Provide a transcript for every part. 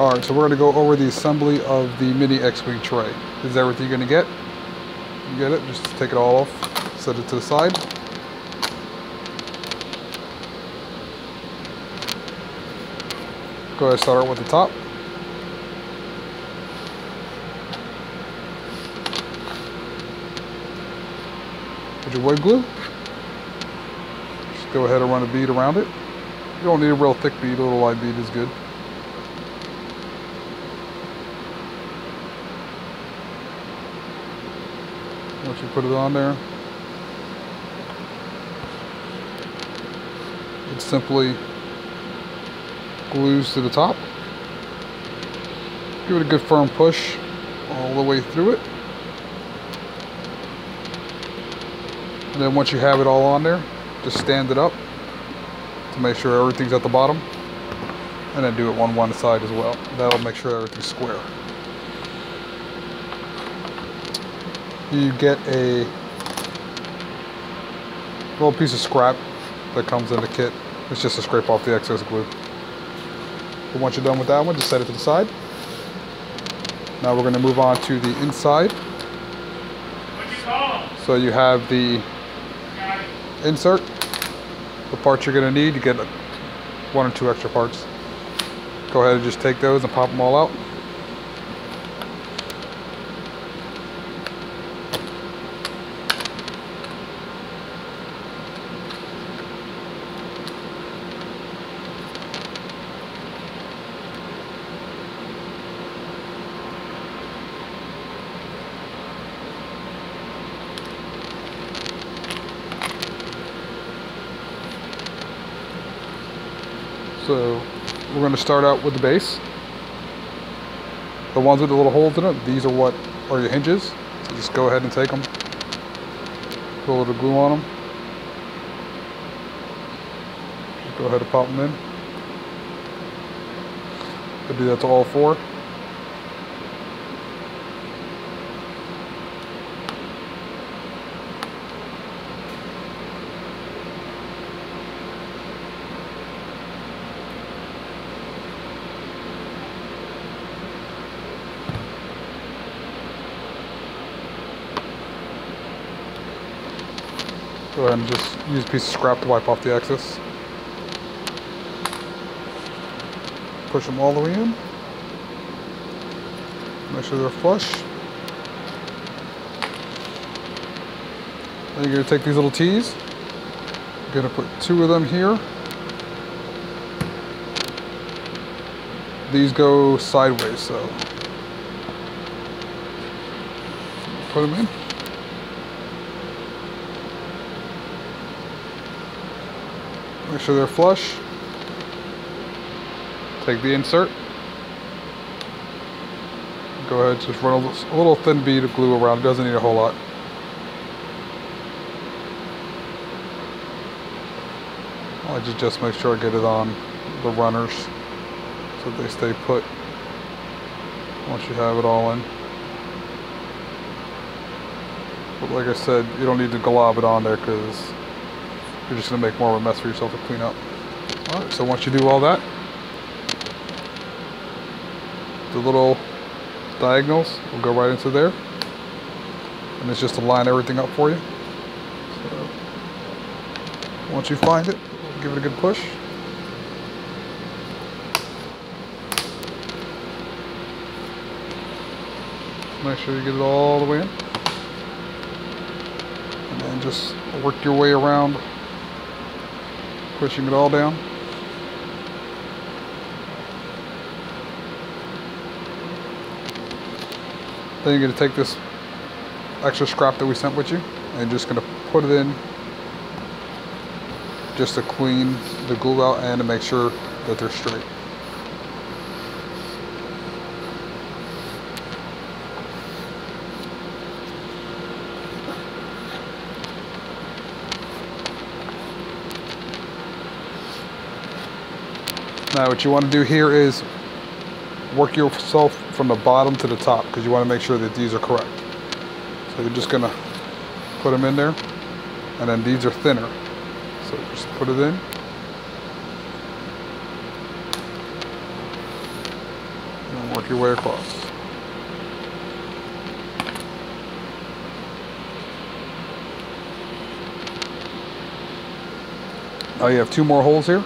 Alright, so we're to go over the assembly of the mini X-Wing tray. This is everything you're to get. You get it, just take it all off, set it to the side. Go ahead and start with the top. Put your wood glue. Just go ahead and run a bead around it. You don't need a real thick bead, a little light bead is good. Once you put it on there, it simply glues to the top. Give it a good firm push all the way through it. And then once you have it all on there, just stand it up to make sure everything's at the bottom. And then do it on one side as well. That'll make sure everything's square. You get a little piece of scrap that comes in the kit. It's just to scrape off the excess glue. But once you're done with that one, just set it to the side. Now we're going to move on to the inside. So you have the insert, the parts you're going to need. You get one or two extra parts. Go ahead and just take those and pop them all out. So we're going to start out with the base. The ones with the little holes in it, these are what are your hinges. So just go ahead and take them. Put a little glue on them. Go ahead and pop them in. I'll do that to all four. Go ahead and just use a piece of scrap to wipe off the excess. Push them all the way in. Make sure they're flush. Then you're going to take these little T's. You're going to put two of them here. These go sideways, so put them in. Make sure they're flush. Take the insert. Go ahead, just run a little thin bead of glue around. It doesn't need a whole lot. I just just make sure I get it on the runners so they stay put once you have it all in. But like I said, you don't need to glob it on there because you're just going to make more of a mess for yourself to clean up. Alright, so once you do all that, the little diagonals will go right into there. And it's just to line everything up for you. So once you find it, give it a good push. Make sure you get it all the way in. And then just work your way around pushing it all down. Then you're going to take this extra scrap that we sent with you and just going to put it in just to clean the glue out and to make sure that they're straight. Now what you want to do here is work yourself from the bottom to the top because you want to make sure that these are correct. So you're just going to put them in there and then these are thinner. So just put it in. and work your way across. Now you have two more holes here.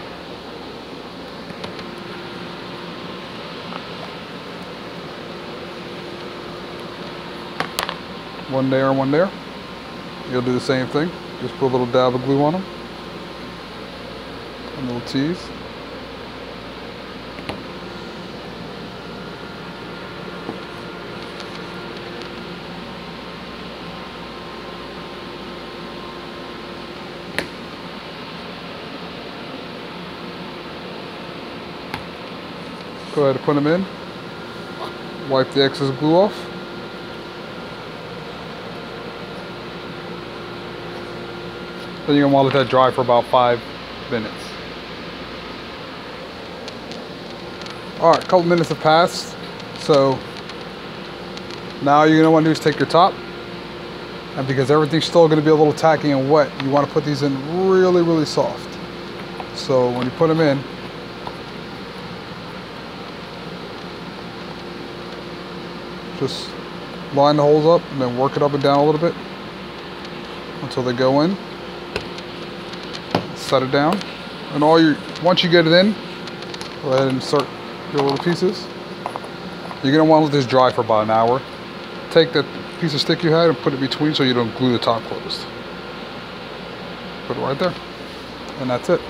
One there and one there. You'll do the same thing. Just put a little dab of glue on them. And little T's. Go ahead and put them in. Wipe the excess glue off. Then you're gonna wanna let that dry for about five minutes. All right, a couple minutes have passed. So now you're gonna wanna do is take your top and because everything's still gonna be a little tacky and wet, you wanna put these in really, really soft. So when you put them in, just line the holes up and then work it up and down a little bit until they go in it down. And all your once you get it in go ahead and insert your little pieces. You're want to let this dry for about an hour. Take that piece of stick you had and put it between so you don't glue the top closed. Put it right there. And that's it